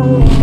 Oh.